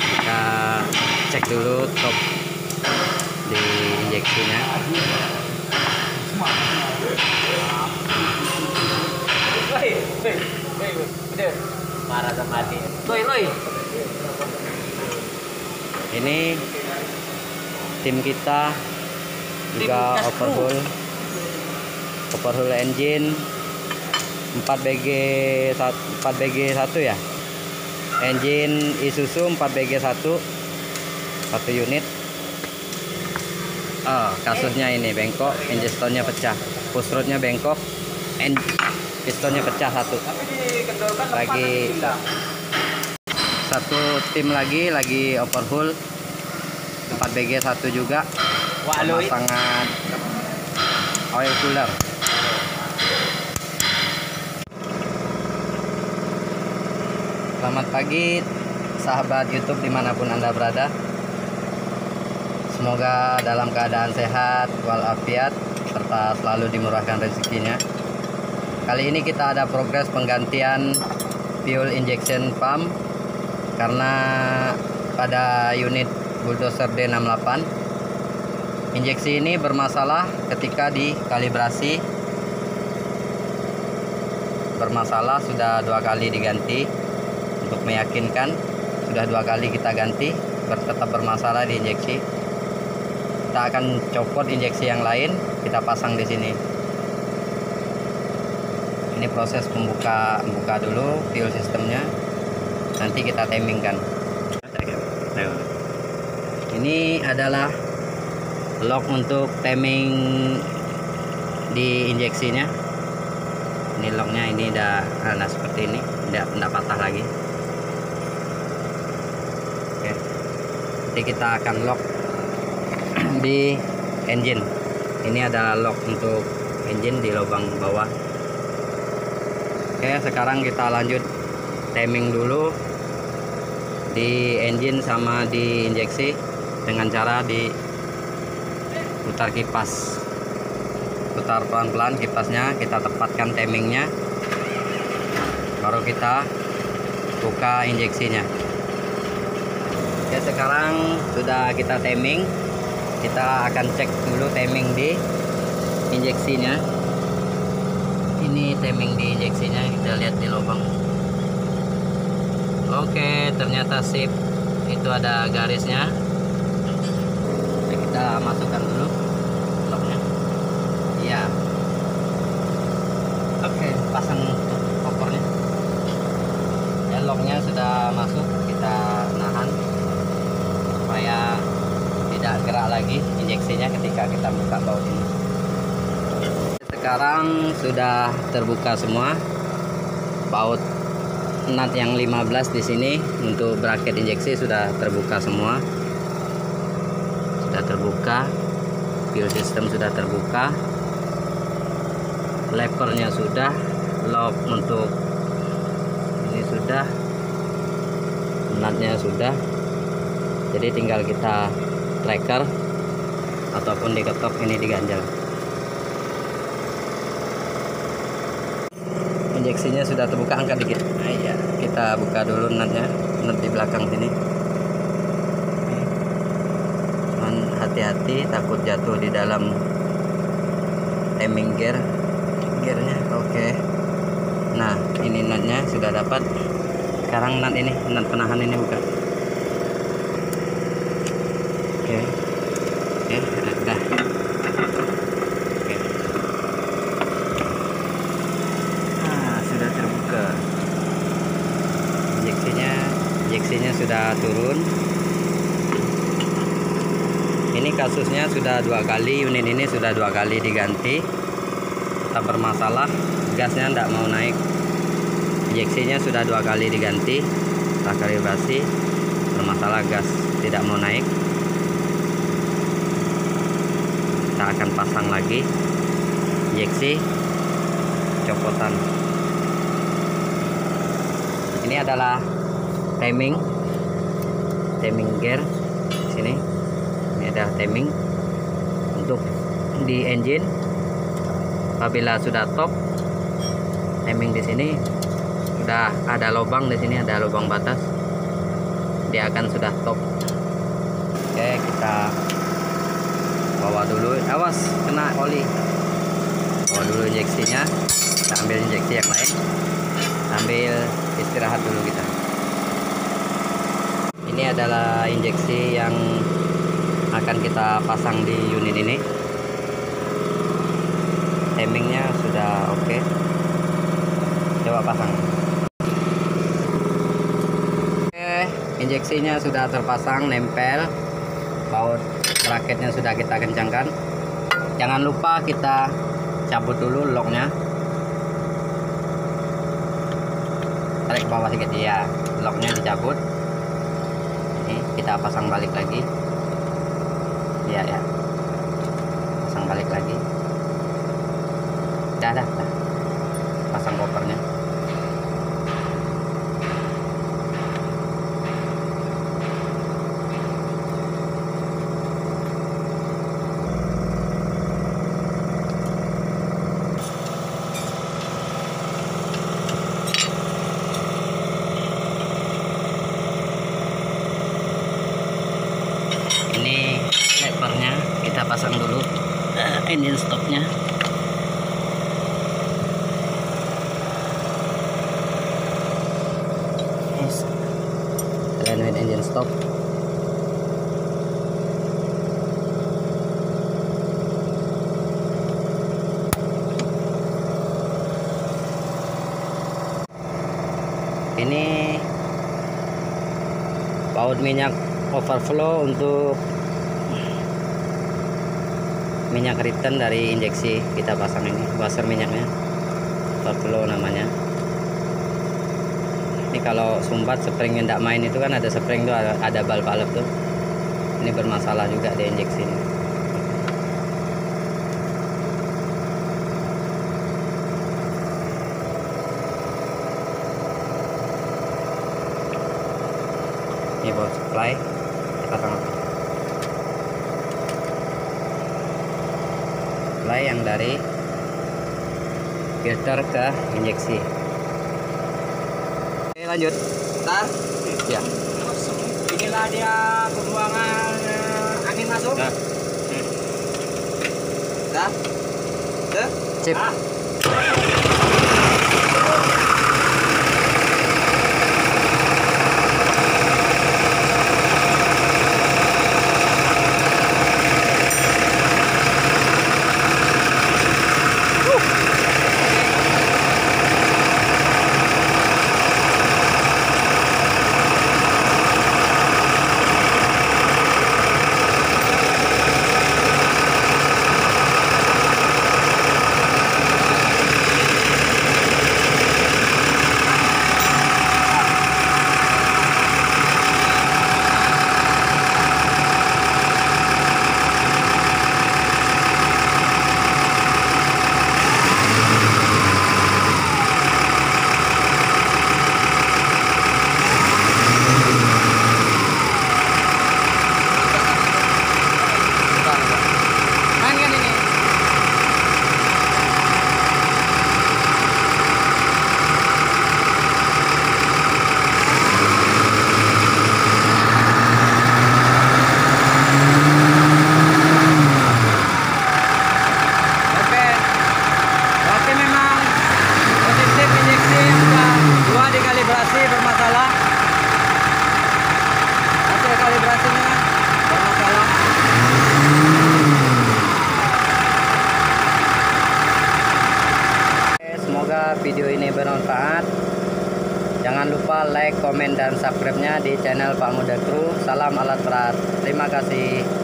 kita cek dulu top di injeksinya. Sama mati. Ini tim kita juga Tim overhaul. Overhaul engine. 4 BG 4 BG 1 ya engine Isuzu 4 BG 1 satu. Unit. Oh, kasusnya ini bengkok injekstornya pecah push rodnya bengkok en pistonnya pecah satu. Lagi- satu tim lagi lagi overhaul. 4 BG 1 juga. Pemasangan oil cooler selamat pagi sahabat YouTube di mana pun anda berada. Semoga dalam keadaan sehat walafiat serta selalu dimurahkan rezekinya. Kali ini kita ada progres penggantian fuel injection pump karena pada unit bulldozer D68 injeksi ini bermasalah ketika dikalibrasi. Bermasalah sudah dua kali diganti untuk meyakinkan sudah dua kali kita ganti tetap bermasalah di injeksi. Kita akan copot injeksi yang lain kita pasang di sini. Ini proses membuka dulu fuel sistemnya. Nanti kita timingkan. Ini adalah lock untuk timing di injeksinya. Ini locknya ini udah nah seperti ini tidak patah lagi nanti kita akan lock di engine. Ini adalah lock untuk engine di lubang bawah. Oke sekarang kita lanjut timing dulu di engine sama di injeksi dengan cara di putar kipas. Putar pelan-pelan kipasnya kita tepatkan timingnya baru kita buka injeksinya oke sekarang sudah kita timing. Kita akan cek dulu timing di injeksinya. Ini timing di injeksinya kita lihat di lubang. Oke ternyata sip. Itu ada garisnya. Kita masukkan dulu locknya iya. Oke pasang kopornya ya locknya sudah masuk kita gerak lagi injeksinya ketika kita buka baut ini. Sekarang sudah terbuka semua. Baut nut yang 15 di sini untuk bracket injeksi sudah terbuka semua. Sudah terbuka. Fuel system sudah terbuka. Levernya sudah. Lock untuk ini sudah. Nutnya sudah. Jadi tinggal kita tracker ataupun diketok ini diganjal. Injeksinya sudah terbuka angkat dikit. Nah, iya. Kita buka dulu nutnya nut di belakang sini. Hati-hati takut jatuh di dalam timing gear. Gearnya oke. Nah ini nutnya sudah dapat. Sekarang nut ini nut penahan ini buka oke. Udah oke. Nah sudah terbuka. Injeksinya injeksinya sudah turun. Ini kasusnya sudah dua kali unit ini sudah dua kali diganti. Tetap bermasalah gasnya tidak mau naik. Injeksinya sudah dua kali diganti setelah kalibrasi. Bermasalah gas tidak mau naik kita akan pasang lagi. Injeksi copotan. Ini adalah timing. Timing gear. Sini. Ini ada timing. Untuk di engine. Apabila sudah top timing di sini sudah ada lubang di sini ada lubang batas. Dia akan sudah top. Oke kita bawa dulu. Awas kena oli. Bawa dulu injeksinya. Kita ambil injeksi yang lain. Ambil istirahat dulu kita. Ini adalah injeksi yang akan kita pasang di unit ini. Timingnya sudah oke. Okay. coba pasang. Oke injeksinya sudah terpasang nempel. Baut bracketnya sudah kita kencangkan. Jangan lupa kita cabut dulu locknya tarik bawah sedikit ya locknya dicabut. Ini kita pasang balik lagi. Ya ya pasang balik lagi. Dah dah, dah. pasang kopernya ini levernya kita pasang dulu uh, engine stopnya yes. Engine stop ini baut minyak overflow untuk minyak return dari injeksi kita pasang ini washer minyaknya. Overflow namanya. Ini kalau sumbat springnya tidak main itu kan ada spring tuh ada, ada bal valve tuh. Ini bermasalah juga di injeksi ini baut supply pasang supply yang dari filter ke injeksi oke lanjut Ntar, ya inilah dia pembuangan eh, angin masuk. nah Dah. Dah. Sip. Ah. main kan ini Oke, berarti memang positif injeksi yang sudah dua dikalibrasi bermasalah. Hasil kalibrasinya bermasalah. Oke, Semoga video ini bermanfaat. Jangan lupa like, komen, dan subscribe-nya di channel Pak Muda Kru. Salam alat berat. Terima kasih.